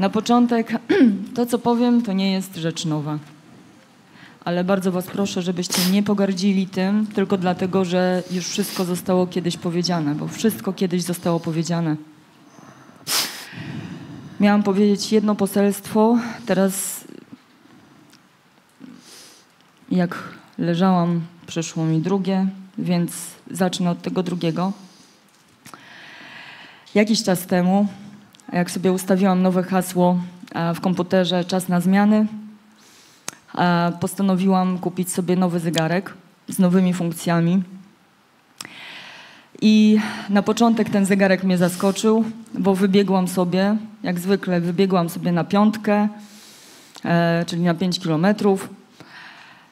Na początek, to co powiem, to nie jest rzecz nowa. Ale bardzo Was proszę, żebyście nie pogardzili tym, tylko dlatego, że już wszystko zostało kiedyś powiedziane, bo wszystko kiedyś zostało powiedziane. Miałam powiedzieć jedno poselstwo, teraz jak leżałam, przyszło mi drugie, więc zacznę od tego drugiego. Jakiś czas temu, jak sobie ustawiłam nowe hasło w komputerze Czas na zmiany, postanowiłam kupić sobie nowy zegarek z nowymi funkcjami. I na początek ten zegarek mnie zaskoczył, bo wybiegłam sobie, jak zwykle, wybiegłam sobie na piątkę, e, czyli na 5 kilometrów.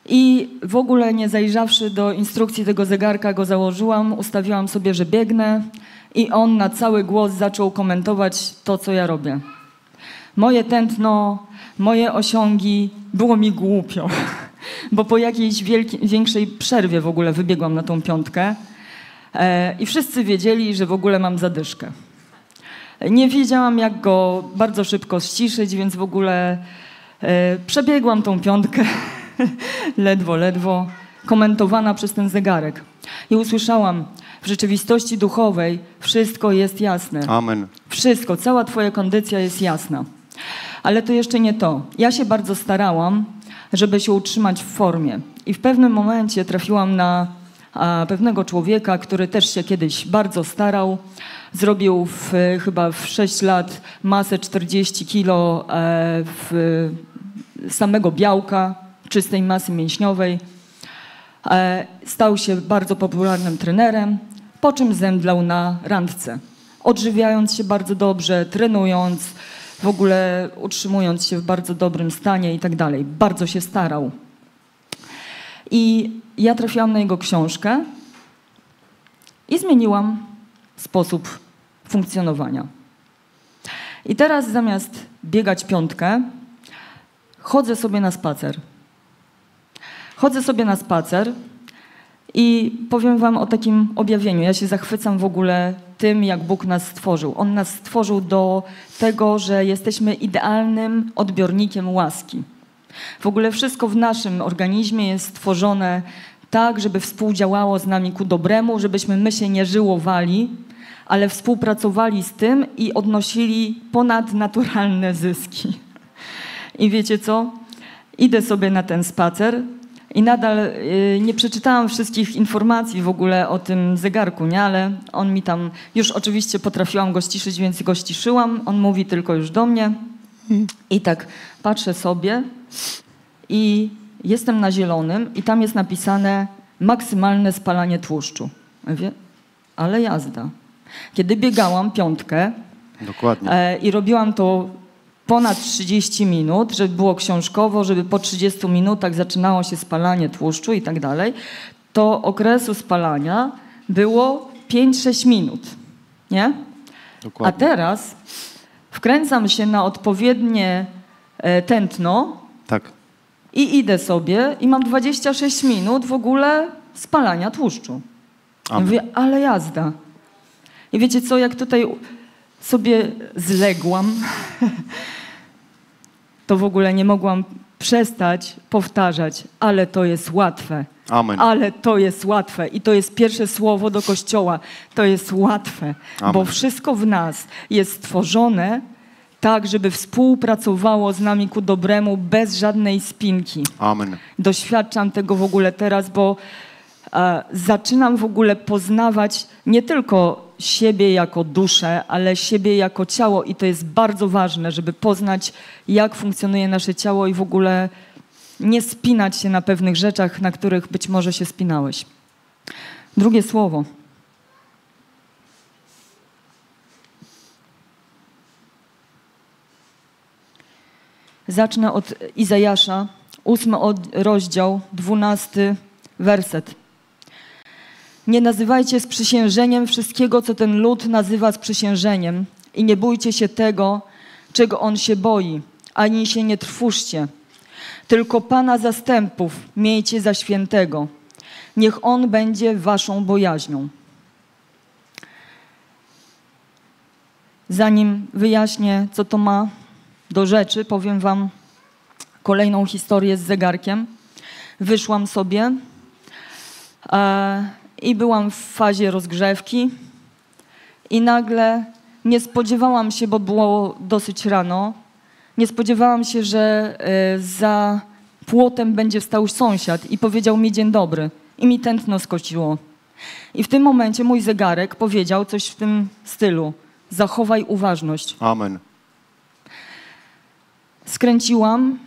I w ogóle nie zajrzawszy do instrukcji tego zegarka, go założyłam, ustawiłam sobie, że biegnę i on na cały głos zaczął komentować to, co ja robię. Moje tętno, moje osiągi, było mi głupio, bo po jakiejś wielki, większej przerwie w ogóle wybiegłam na tą piątkę e, i wszyscy wiedzieli, że w ogóle mam zadyszkę. Nie wiedziałam, jak go bardzo szybko ściszyć, więc w ogóle e, przebiegłam tą piątkę ledwo, ledwo, komentowana przez ten zegarek. I usłyszałam, w rzeczywistości duchowej wszystko jest jasne. Amen. Wszystko, cała Twoja kondycja jest jasna. Ale to jeszcze nie to. Ja się bardzo starałam, żeby się utrzymać w formie. I w pewnym momencie trafiłam na a, pewnego człowieka, który też się kiedyś bardzo starał. Zrobił w, chyba w 6 lat masę 40 kilo e, w, samego białka, czystej masy mięśniowej. E, stał się bardzo popularnym trenerem, po czym zemdlał na randce. Odżywiając się bardzo dobrze, trenując, w ogóle utrzymując się w bardzo dobrym stanie i tak dalej. Bardzo się starał. I ja trafiłam na jego książkę i zmieniłam sposób funkcjonowania. I teraz zamiast biegać piątkę, chodzę sobie na spacer. Chodzę sobie na spacer i powiem Wam o takim objawieniu. Ja się zachwycam w ogóle tym, jak Bóg nas stworzył. On nas stworzył do tego, że jesteśmy idealnym odbiornikiem łaski. W ogóle wszystko w naszym organizmie jest stworzone tak, żeby współdziałało z nami ku dobremu, żebyśmy my się nie żyłowali, ale współpracowali z tym i odnosili ponadnaturalne zyski. I wiecie co? Idę sobie na ten spacer, i nadal y, nie przeczytałam wszystkich informacji w ogóle o tym zegarku, nie? ale on mi tam, już oczywiście potrafiłam go ściszyć, więc go ściszyłam. On mówi tylko już do mnie. I tak patrzę sobie i jestem na zielonym i tam jest napisane maksymalne spalanie tłuszczu. Wie? Ale jazda. Kiedy biegałam piątkę Dokładnie. E, i robiłam to ponad 30 minut, żeby było książkowo, żeby po 30 minutach zaczynało się spalanie tłuszczu i tak dalej, to okresu spalania było 5-6 minut. Nie? Dokładnie. A teraz wkręcam się na odpowiednie e, tętno Tak. i idę sobie i mam 26 minut w ogóle spalania tłuszczu. Amen. Mówię, ale jazda. I wiecie co, jak tutaj sobie zległam, to w ogóle nie mogłam przestać powtarzać, ale to jest łatwe. Amen. Ale to jest łatwe i to jest pierwsze słowo do kościoła. To jest łatwe, Amen. bo wszystko w nas jest stworzone tak, żeby współpracowało z nami ku dobremu bez żadnej spinki. Amen. Doświadczam tego w ogóle teraz, bo e, zaczynam w ogóle poznawać nie tylko siebie jako duszę, ale siebie jako ciało i to jest bardzo ważne, żeby poznać, jak funkcjonuje nasze ciało i w ogóle nie spinać się na pewnych rzeczach, na których być może się spinałeś. Drugie słowo. Zacznę od Izajasza, ósmy rozdział, dwunasty werset. Nie nazywajcie sprzysiężeniem wszystkiego, co ten lud nazywa sprzysiężeniem i nie bójcie się tego, czego on się boi, ani się nie trwóżcie. Tylko Pana zastępów miejcie za świętego. Niech On będzie waszą bojaźnią. Zanim wyjaśnię, co to ma do rzeczy, powiem wam kolejną historię z zegarkiem. Wyszłam sobie e, i byłam w fazie rozgrzewki i nagle nie spodziewałam się, bo było dosyć rano, nie spodziewałam się, że e, za płotem będzie stał sąsiad i powiedział mi dzień dobry. I mi tętno skociło. I w tym momencie mój zegarek powiedział coś w tym stylu. Zachowaj uważność. Amen. Skręciłam,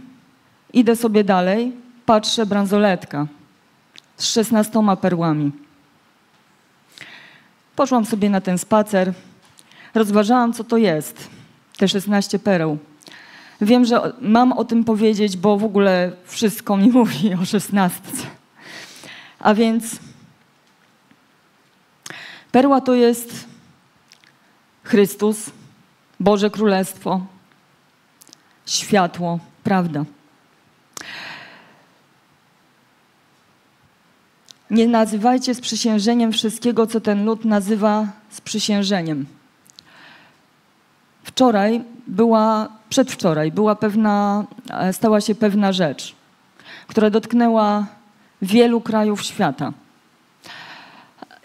idę sobie dalej, patrzę, bransoletka z szesnastoma perłami. Poszłam sobie na ten spacer, rozważałam, co to jest, te 16 pereł. Wiem, że mam o tym powiedzieć, bo w ogóle wszystko mi mówi o szesnastce. A więc perła to jest Chrystus, Boże Królestwo, światło, prawda. Nie nazywajcie sprzysiężeniem wszystkiego, co ten lud nazywa sprzysiężeniem. Wczoraj była, przedwczoraj była pewna, e, stała się pewna rzecz, która dotknęła wielu krajów świata.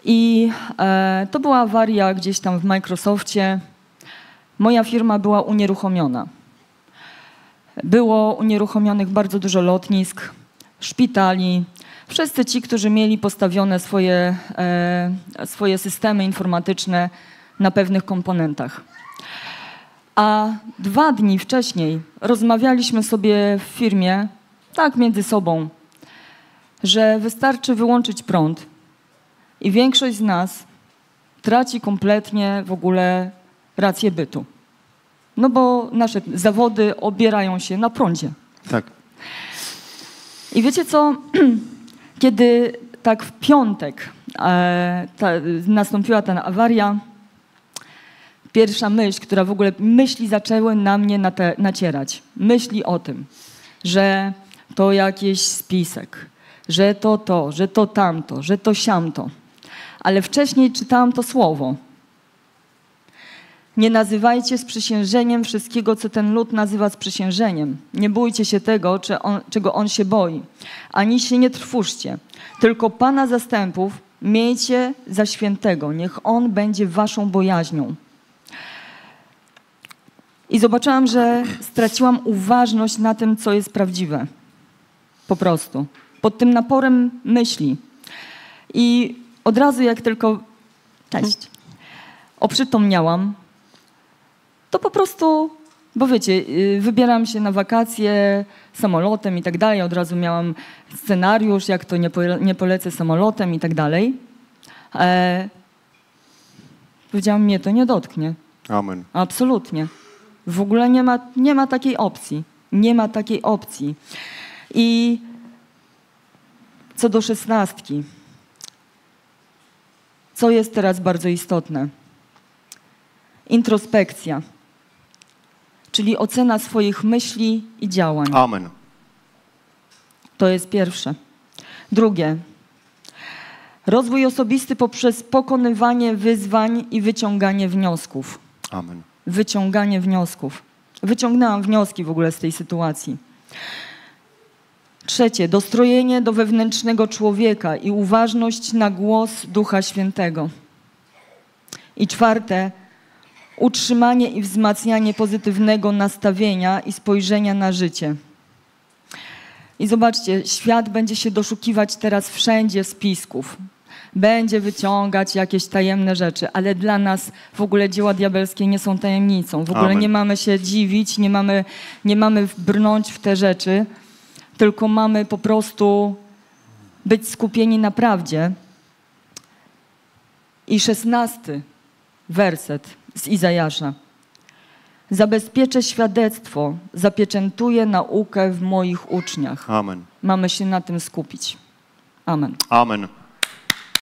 I e, to była awaria gdzieś tam w Microsoftie. Moja firma była unieruchomiona. Było unieruchomionych bardzo dużo lotnisk, szpitali. Wszyscy ci, którzy mieli postawione swoje, e, swoje systemy informatyczne na pewnych komponentach. A dwa dni wcześniej rozmawialiśmy sobie w firmie, tak między sobą, że wystarczy wyłączyć prąd i większość z nas traci kompletnie w ogóle rację bytu. No bo nasze zawody obierają się na prądzie. Tak. I wiecie co? Kiedy tak w piątek e, ta, nastąpiła ta awaria, pierwsza myśl, która w ogóle myśli zaczęły na mnie nacierać. Myśli o tym, że to jakiś spisek, że to to, że to tamto, że to siamto. Ale wcześniej czytałam to słowo. Nie nazywajcie sprzysiężeniem wszystkiego, co ten lud nazywa sprzysiężeniem. Nie bójcie się tego, czego on się boi. Ani się nie trwóżcie. Tylko Pana zastępów miejcie za świętego. Niech On będzie waszą bojaźnią. I zobaczyłam, że straciłam uważność na tym, co jest prawdziwe. Po prostu. Pod tym naporem myśli. I od razu, jak tylko. Cześć. Oprzytomniałam, to po prostu, bo wiecie, y, wybieram się na wakacje samolotem i tak dalej. Od razu miałam scenariusz, jak to nie, nie polecę samolotem i tak dalej. E, powiedziałam, mnie to nie dotknie. Amen. Absolutnie. W ogóle nie ma, nie ma takiej opcji. Nie ma takiej opcji. I co do szesnastki, co jest teraz bardzo istotne? Introspekcja, czyli ocena swoich myśli i działań. Amen. To jest pierwsze. Drugie, rozwój osobisty poprzez pokonywanie wyzwań i wyciąganie wniosków. Amen. Wyciąganie wniosków. Wyciągnęłam wnioski w ogóle z tej sytuacji. Trzecie, dostrojenie do wewnętrznego człowieka i uważność na głos Ducha Świętego. I czwarte, utrzymanie i wzmacnianie pozytywnego nastawienia i spojrzenia na życie. I zobaczcie, świat będzie się doszukiwać teraz wszędzie spisków. Będzie wyciągać jakieś tajemne rzeczy, ale dla nas w ogóle dzieła diabelskie nie są tajemnicą. W ogóle Amen. nie mamy się dziwić, nie mamy, nie mamy brnąć w te rzeczy tylko mamy po prostu być skupieni na prawdzie. I szesnasty werset z Izajasza. Zabezpieczę świadectwo, zapieczętuję naukę w moich uczniach. Amen. Mamy się na tym skupić. Amen. Amen.